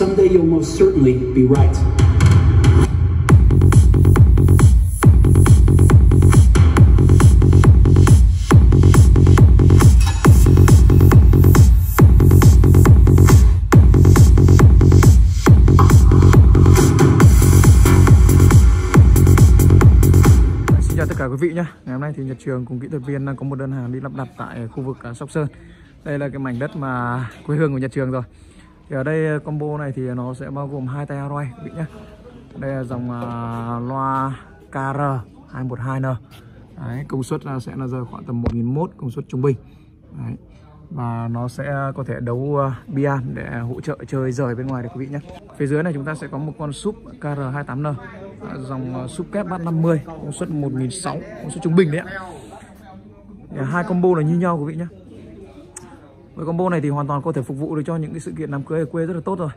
someday you'll most certainly be right. Vâng, xin chào tất cả quý vị nhé. Ngày hôm nay thì Nhật Trường cùng kỹ thuật viên đang có một đơn hàng đi lắp đặt tại khu vực à, Sóc Sơn. Đây là cái mảnh đất mà quê hương của Nhật Trường rồi. Thì ở đây ờ, combo này thì nó sẽ bao gồm hai tay Aroy quý vị nhé Đây là dòng uh, loa KR212N Đấy, công suất là sẽ là rơi khoảng tầm 1001 công suất trung bình. Đấy. Và nó sẽ có thể đấu ờ, uh, Bian để hỗ trợ chơi rời bên ngoài được quý vị nhé Phía dưới này chúng ta sẽ có một con súp KR28N Dòng uh, súp kép bát 50 công suất 1006 công suất trung bình đấy ạ. Hai combo là như nhau quý vị nhé với combo này thì hoàn toàn có thể phục vụ được cho những cái sự kiện đám cưới ở quê rất là tốt rồi.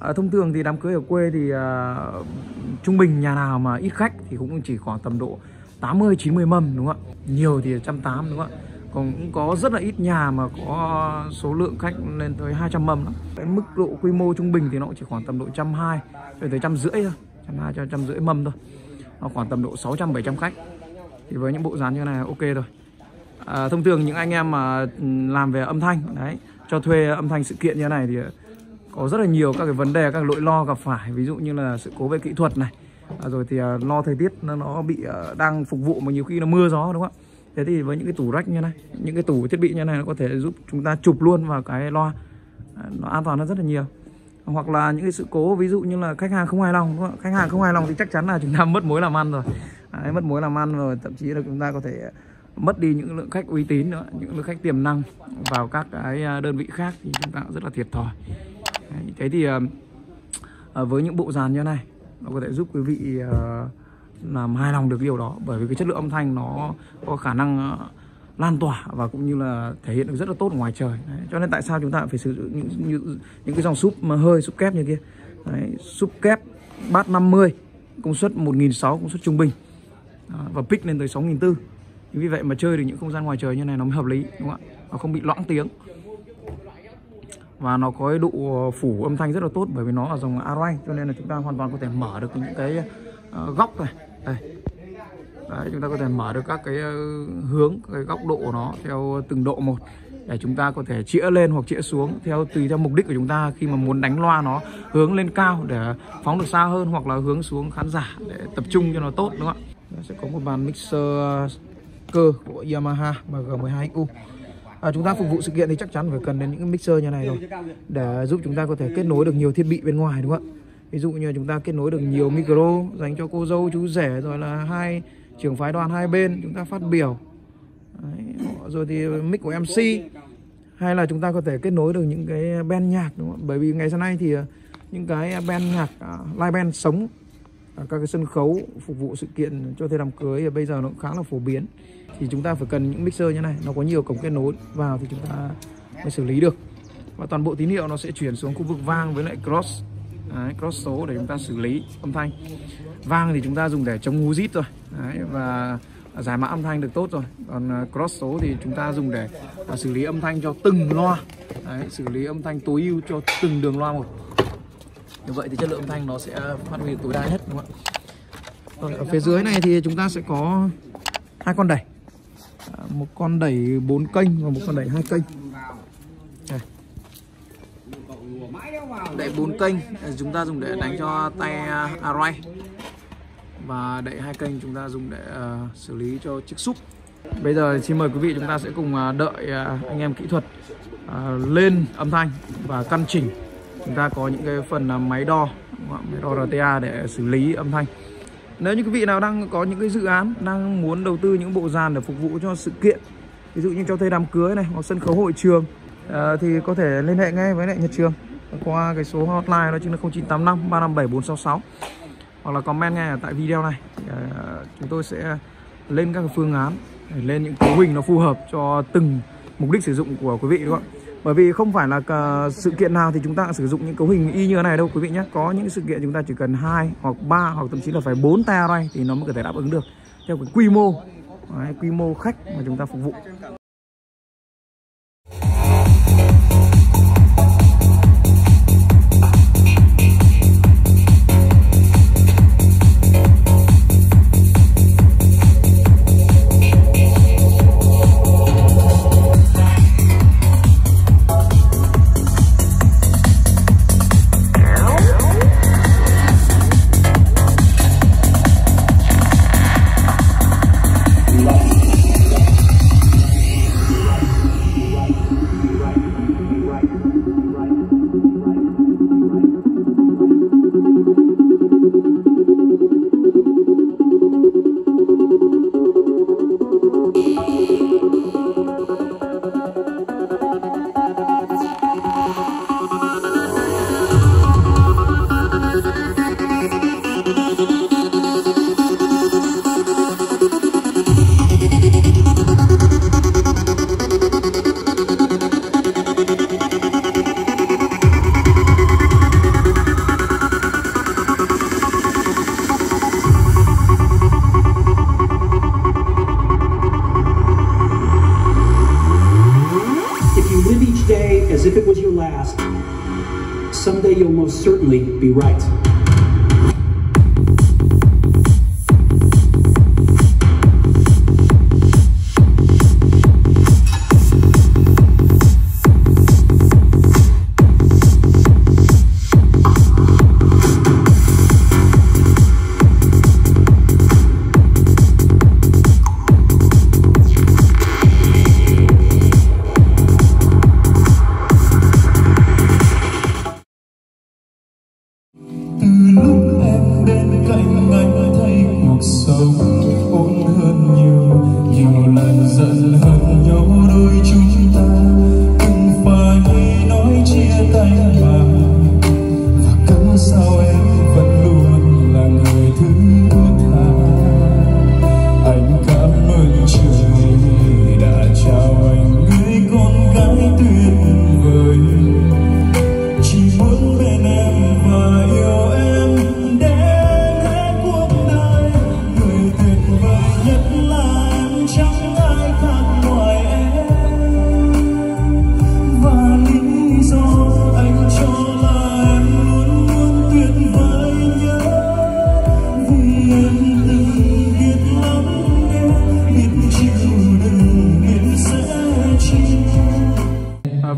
À, thông thường thì đám cưới ở quê thì à, trung bình nhà nào mà ít khách thì cũng chỉ khoảng tầm độ 80 90 mâm đúng không ạ? Nhiều thì 180 đúng không ạ? Còn cũng có rất là ít nhà mà có số lượng khách lên tới 200 mâm đó. Cái mức độ quy mô trung bình thì nó cũng chỉ khoảng tầm độ 120 cho tới trăm rưỡi thôi. 120 cho trăm rưỡi mâm thôi. Nó khoảng tầm độ 600 700 khách. Thì với những bộ dàn như này ok rồi à, thông thường những anh em mà ừ, làm về âm thanh đấy cho thuê âm thanh sự kiện như này thì có rất là nhiều các cái vấn đề các lỗi lo gặp phải. Ví dụ như là sự cố về kỹ thuật này. À, rồi thì à, lo thời tiết nó, nó bị à, đang phục vụ mà nhiều khi nó mưa gió đúng không ạ? Thế thì với những cái tủ rách như này những cái tủ thiết bị như này nó có thể giúp chúng ta chụp luôn vào cái loa. À, nó an toàn hơn rất là nhiều. Hoặc là những cái sự cố ví dụ như là khách hàng không hài lòng đúng không? khách hàng không hài lòng thì chắc chắn là chúng ta mất mối làm ăn rồi. Đấy, mất mối làm ăn rồi thậm chí là chúng ta có thể mất đi những lượng khách uy tín nữa những lượng khách tiềm năng vào các cái à, đơn vị khác thì chúng ta cũng rất là thiệt thòi. Đấy, thế thì à, à, với những bộ dàn như này nó có thể giúp quý vị làm hài lòng được điều đó bởi vì cái chất lượng âm thanh nó có khả năng lan tỏa và cũng như là thể hiện được rất là tốt ở ngoài trời. Đấy, cho nên tại sao chúng ta phải sử dụng những những, những cái dòng súp mà hơi súp kép như kia? Đấy, súp kép bát 50 công suất 1006 công suất trung bình. Và pick lên tới 6400 vì vậy mà chơi được những không gian ngoài trời như này nó mới hợp lý đúng không ạ? Nó không bị loãng tiếng. Và nó có độ ờ, phủ âm thanh rất là tốt bởi vì nó là dòng Arai cho nên là chúng ta hoàn toàn có thể mở được những cái ờ, góc này. Đây. Đấy, chúng ta có thể mở được các cái ờ, hướng cái góc độ của nó theo từng độ một để chúng ta có thể chĩa lên hoặc chĩa xuống theo tùy theo mục đích của chúng ta. Khi mà muốn đánh loa nó hướng lên cao để phóng được xa hơn hoặc là hướng xuống khán giả để tập trung cho nó tốt đúng không ạ? Sẽ có một bàn mixer cơ của Yamaha MG12U à, chúng ta phục vụ sự kiện thì chắc chắn phải cần đến những mixer như này rồi để giúp chúng ta có thể kết nối được nhiều thiết bị bên ngoài đúng không ạ? Ví dụ như chúng ta kết nối được nhiều micro dành cho cô dâu chú rể rồi là hai trưởng phái đoàn hai bên chúng ta phát biểu. Đấy, rồi thì mic của MC hay là chúng ta có thể kết nối được những cái band nhạc đúng không? bởi vì ngày hôm nay thì à, những cái band nhạc uh, live band sống À, các cái sân khấu phục vụ sự kiện cho thuê đám cưới thì bây giờ nó cũng khá là phổ biến. Thì chúng ta phải cần những mixer như này nó có nhiều cổng kết nối vào thì chúng ta mới xử lý được. Và toàn bộ tín hiệu nó sẽ chuyển xuống khu vực vang với lại cross Đấy, cross số để chúng ta xử lý âm thanh. Vang thì chúng ta dùng để chống hú rít rồi Đấy, và giải mã âm thanh được tốt rồi. Còn à, cross số thì chúng ta dùng để à, xử lý âm thanh cho từng loa Đấy, xử lý âm thanh tối ưu cho từng đường loa một như vậy thì chất lượng âm thanh nó sẽ phát huy tối đa nhất đúng không ạ? Rồi, ở phía dưới này thì chúng ta sẽ có hai con đẩy. À, một con đẩy 4 kênh và một con đẩy hai kênh. Đẩy 4 kênh chúng ta dùng để đánh cho tay array và đẩy hai kênh chúng ta dùng để uh, xử lý cho chiếc súp. Bây giờ xin mời quý vị chúng ta sẽ cùng đợi anh em kỹ thuật lên âm thanh và căn chỉnh chúng ta có những cái phần à, máy đo máy đo RTA để xử lý âm thanh. Nếu như quý vị nào đang có những cái dự án đang muốn đầu tư những bộ dàn để phục vụ cho sự kiện ví dụ như cho thuê đám cưới này hoặc sân khấu hội trường à, thì có thể liên hệ ngay với lại Nhật Trường qua cái số hotline đó chính là 0985 357 466 hoặc là comment ngay ở tại video này. À, chúng tôi sẽ lên các phương án lên những cấu hình nó phù hợp cho từng mục đích sử dụng của quý vị đúng không ạ? Bởi vì không phải là ờ, sự kiện nào thì chúng ta sử dụng những cấu hình y như thế này đâu quý vị nhé. Có những sự kiện chúng ta chỉ cần hai hoặc ba hoặc thậm chí là phải 4 terabyte thì nó mới có thể đáp ứng được theo cái quy mô Đấy, quy mô khách mà chúng ta phục vụ. day as if it was your last, someday you'll most certainly be right.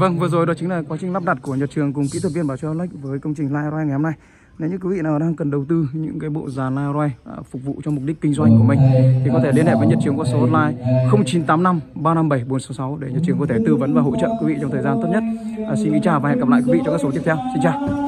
Vâng, vừa rồi đó chính là quá trình lắp đặt của nhật trường cùng kỹ thuật viên bảo cho Alex với công trình Live ngày hôm nay. Nếu như quý vị nào đang cần đầu tư những cái bộ dàn Live à, phục vụ cho mục đích kinh doanh của mình thì có thể liên hệ với nhật trường qua số hotline 0985 357 466 để nhật trường có thể tư vấn và hỗ trợ quý vị trong thời gian tốt nhất. À, xin kính chào và hẹn gặp lại quý vị trong các số tiếp theo. Xin chào.